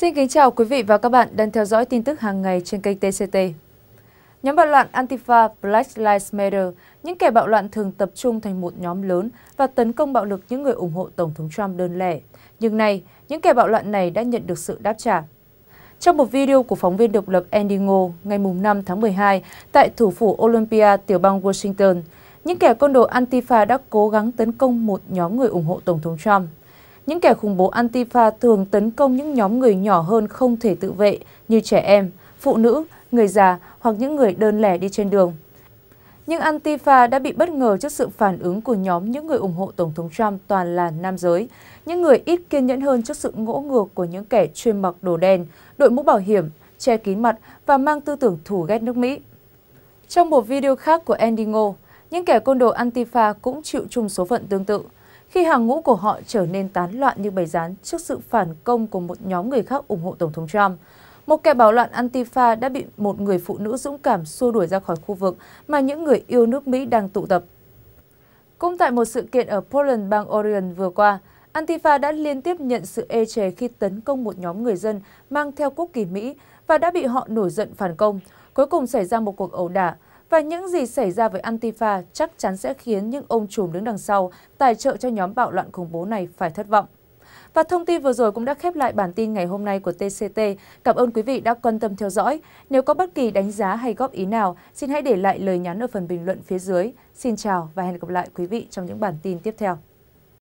Xin kính chào quý vị và các bạn đang theo dõi tin tức hàng ngày trên kênh TCT. Nhóm bạo loạn Antifa Black Lives Matter, những kẻ bạo loạn thường tập trung thành một nhóm lớn và tấn công bạo lực những người ủng hộ Tổng thống Trump đơn lẻ. Nhưng nay, những kẻ bạo loạn này đã nhận được sự đáp trả. Trong một video của phóng viên độc lập Andy Ngô ngày 5 tháng 12 tại thủ phủ Olympia, tiểu bang Washington, những kẻ côn đồ Antifa đã cố gắng tấn công một nhóm người ủng hộ Tổng thống Trump. Những kẻ khủng bố Antifa thường tấn công những nhóm người nhỏ hơn không thể tự vệ như trẻ em, phụ nữ, người già hoặc những người đơn lẻ đi trên đường. Nhưng Antifa đã bị bất ngờ trước sự phản ứng của nhóm những người ủng hộ Tổng thống Trump toàn là nam giới, những người ít kiên nhẫn hơn trước sự ngỗ ngược của những kẻ chuyên mặc đồ đen, đội mũ bảo hiểm, che kín mặt và mang tư tưởng thù ghét nước Mỹ. Trong một video khác của Andy Ngô, những kẻ côn đồ Antifa cũng chịu chung số phận tương tự khi hàng ngũ của họ trở nên tán loạn như bầy rán trước sự phản công của một nhóm người khác ủng hộ Tổng thống Trump. Một kẻ bạo loạn Antifa đã bị một người phụ nữ dũng cảm xua đuổi ra khỏi khu vực mà những người yêu nước Mỹ đang tụ tập. Cũng tại một sự kiện ở Portland, bang Oregon vừa qua, Antifa đã liên tiếp nhận sự ê chề khi tấn công một nhóm người dân mang theo quốc kỳ Mỹ và đã bị họ nổi giận phản công. Cuối cùng xảy ra một cuộc ẩu đả và những gì xảy ra với Antifa chắc chắn sẽ khiến những ông trùm đứng đằng sau tài trợ cho nhóm bạo loạn khủng bố này phải thất vọng. Và thông tin vừa rồi cũng đã khép lại bản tin ngày hôm nay của TCT. Cảm ơn quý vị đã quan tâm theo dõi. Nếu có bất kỳ đánh giá hay góp ý nào, xin hãy để lại lời nhắn ở phần bình luận phía dưới. Xin chào và hẹn gặp lại quý vị trong những bản tin tiếp theo.